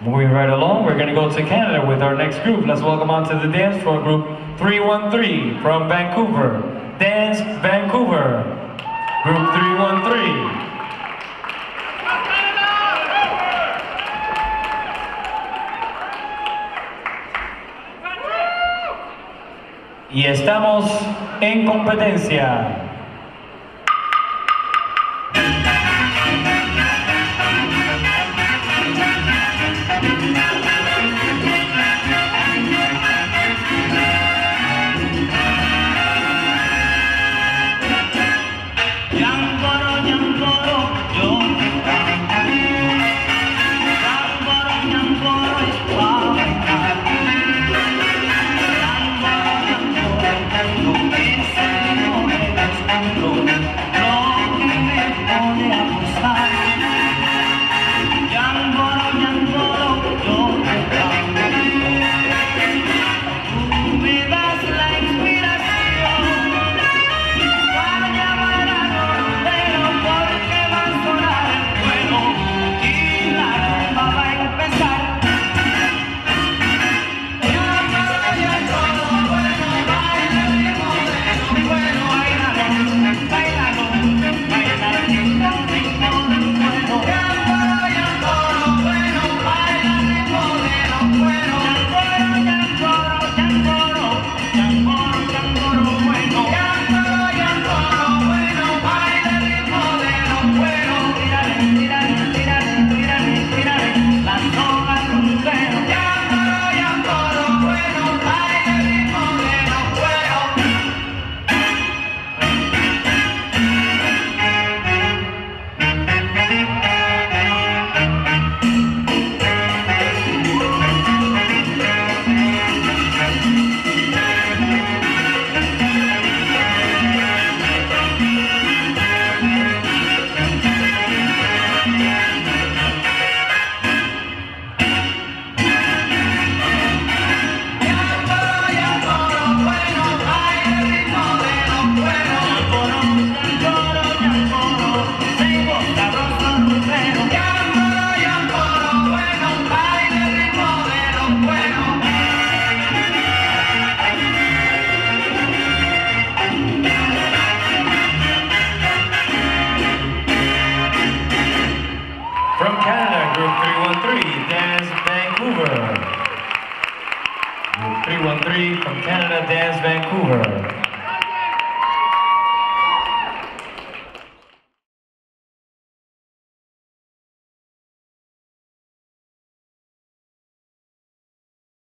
Moving right along, we're going to go to Canada with our next group. Let's welcome on to the dance floor group 313 from Vancouver. Dance Vancouver. Group 313. Y estamos en competencia. Thank you. 313 from Canada Dance Vancouver.